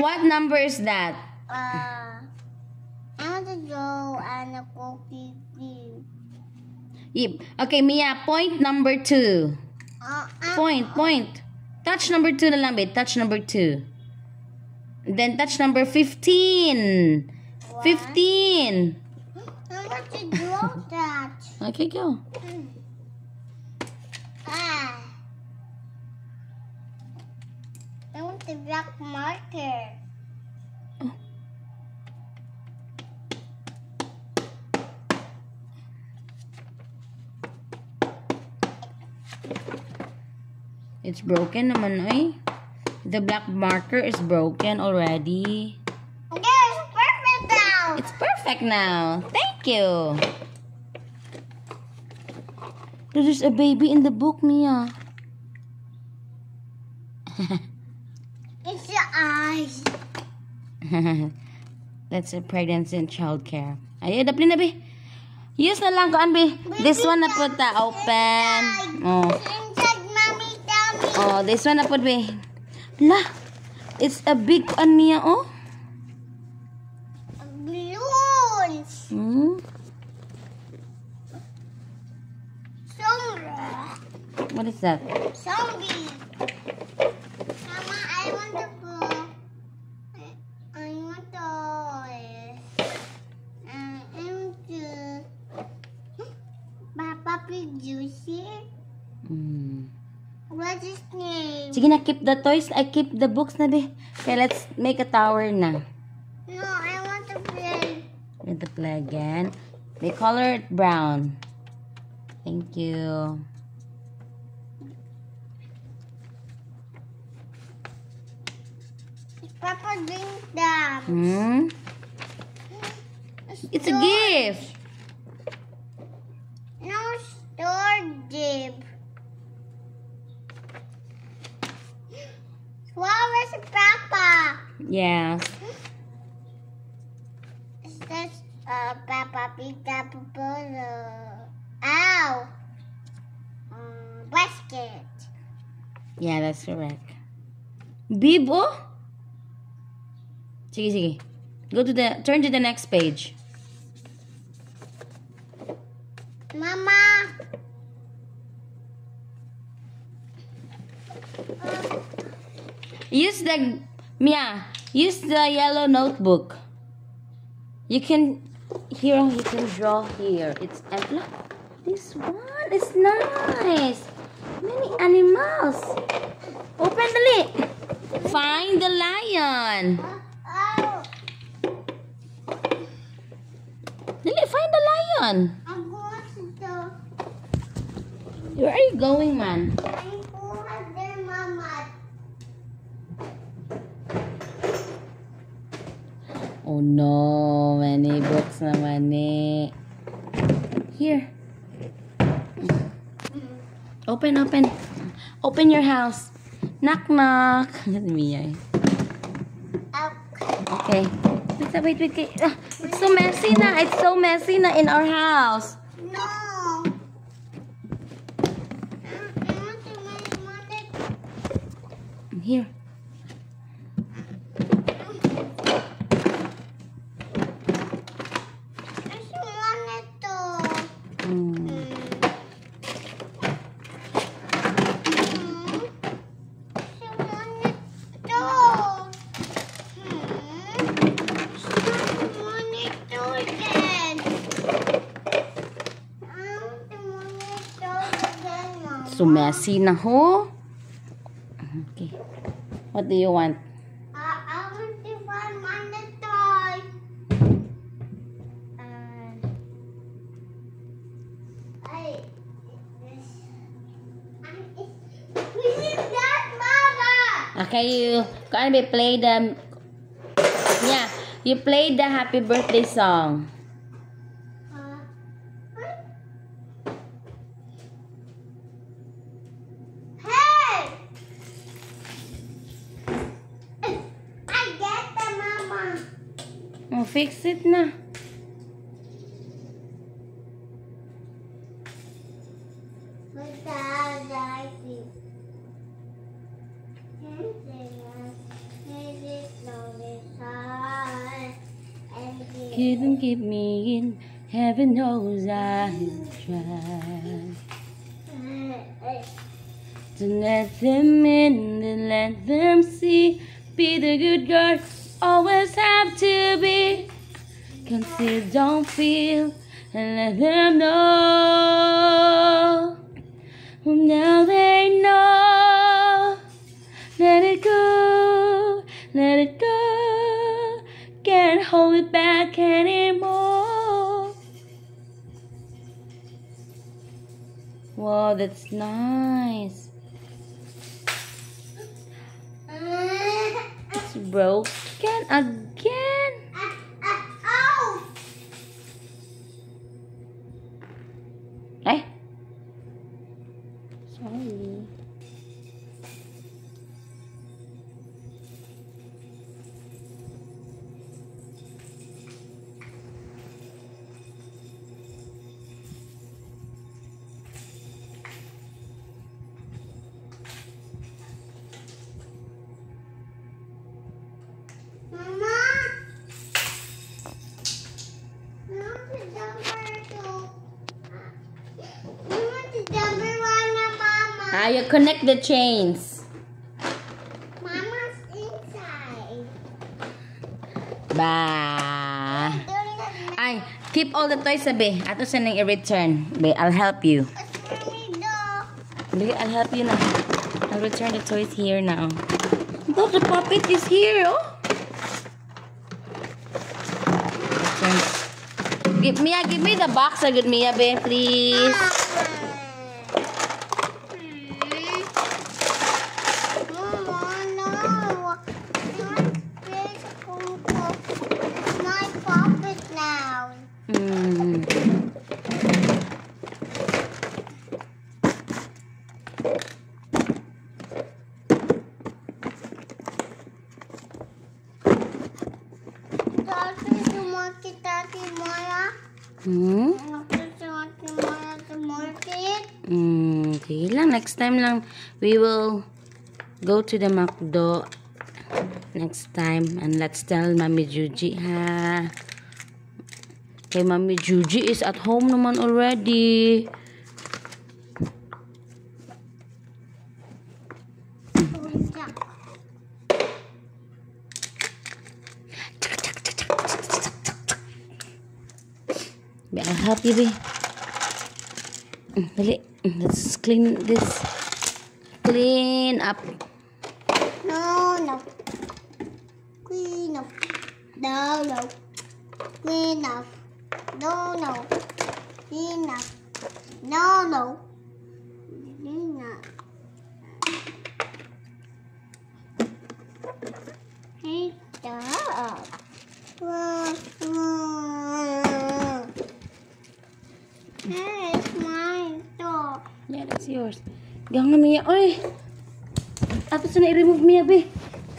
What number is that? Uh, I want to draw and a cookie. Yep. Okay, Mia, point number two. Uh, uh, Point, point. Touch number two na lang, babe. Touch number two. Then touch number 15. 15. I want to draw that. Okay, go. Ah. The black marker. It's broken naman, oy. The black marker is broken already. Okay, it's perfect now. It's perfect now. Thank you. There's a baby in the book, Mia. It's the eyes. That's a pregnancy and childcare. Ay, dapli na, be. Use na lang kuan, be. This one na put the open. Oh. Inside mommy tummy. Oh, this one na put, be. La, it's a big one, Mia, oh. Balloons. Hmm? What is that? Zombie. Mama, I want to go. I, I want to. Uh, I want to. Juicy. Hmm. What's his name? Sige na, keep the toys. I keep the books na, be. Okay, let's make a tower na. No, I want to play. With the play again. They color it brown. Thank you. Papa drink them. Hmm? It's a gift. No store dip. Wow, where's Yes. Is that uh, Papa Pita Papa? Ow! Um, basket. Yeah, that's correct. Bibo? Sige, sige. Go to the, turn to the next page. Mama! Use the, Mia, use the yellow notebook. You can, here, you can draw here. It's, look, this one is nice. Many animals. Open the lid. Find the lion. Dali, find the lion. I'm going to the... Where are you going, man? I'm going there, Mama. Oh no, many books naman eh. Here. Open, open. Open your house. Knock, knock. Mia. Okay. Okay. Wait, wait, wait. wait. Ah, It's so messy na. It's so messy na in our house. No! I I want to make money. Here. I just wanted to... Hmm. Mm. So messy na ho. Okay. What do you want? Uh, I want to find my toy. Uh, I, that, Mama. Okay, you can be play the Yeah, you play the happy birthday song. Hey! I get the mama. Oh, fix it na. Couldn't keep me in. Heaven knows I tried. To let them in, to let them see. Be the good girl, always have to be. Conceal, don't feel, and let them know. Well, now they know. Let it go, let it go. Can't hold it back anymore. Wow, that's nice. It's can a uh, Mama. Ah, you connect the chains. Mama's inside. Don't Ay, keep all the toys sabi. Ato sa nang i-return. Be, I'll help you. It's for me, though. Be, I'll help you now. I'll return the toys here now. Look, the puppet is here, oh. Give Mia, give me the box, ah, good Mia, be, please. Hmm? Hmm, okay lang. Next time lang, we will go to the McDo next time. And let's tell Mami Juji, ha? Okay, Mami Juji is at home naman already. Be. Mm. Mm, Let's clean this. Clean up. No, no. Clean up. No, no. Clean up. No, no. Clean up. No, no. Clean up. Hey, stop. Whoa. Hey, it's mine. Stop. Yeah, that's yours. Gang na, Mia. Oy! Ato sa na-remove, Mia, be.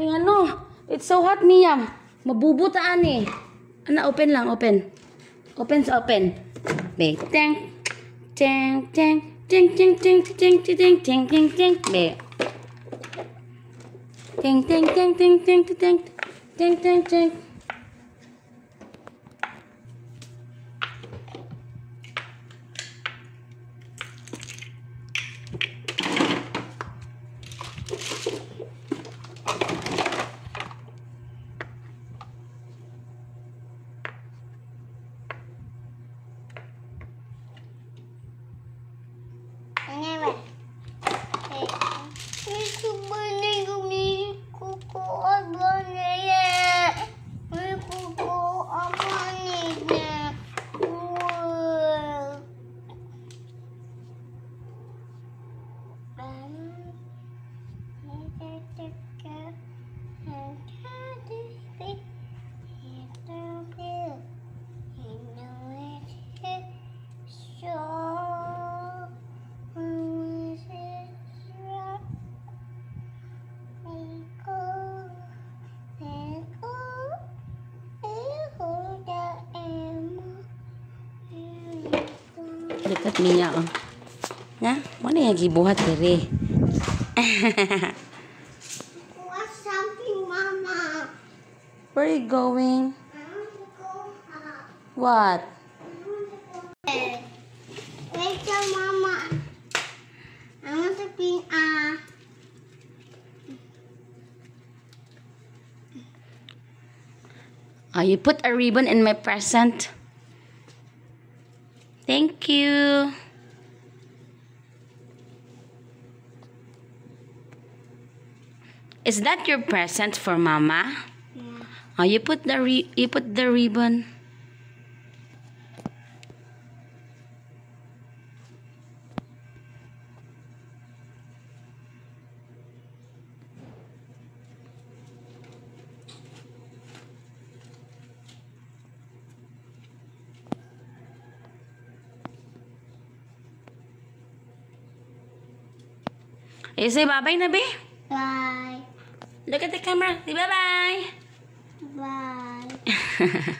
Kaya ano? It's so hot, Mia. Mabubutaan eh. Ana, open lang, open. Open sa open. Be, tang. Tang, tang. Ting, ting, ting, ting, ting, ting, ting, ting, ting. Be. Ting, ting, ting, ting, ting, ting, ting. Ting, ting, ting. Dekat Mia, oh. Na, mana yang gibuhat diri? What's something, Mama? Where are you going? I want to go What? Wait your mama. I want to be uh Oh, you put a ribbon in my present. Thank you. Is that your present for mama? yeah. Oh, you put the you put the ribbon. You say bye-bye na, be? Bye. Look at the camera. Say bye-bye. Bye.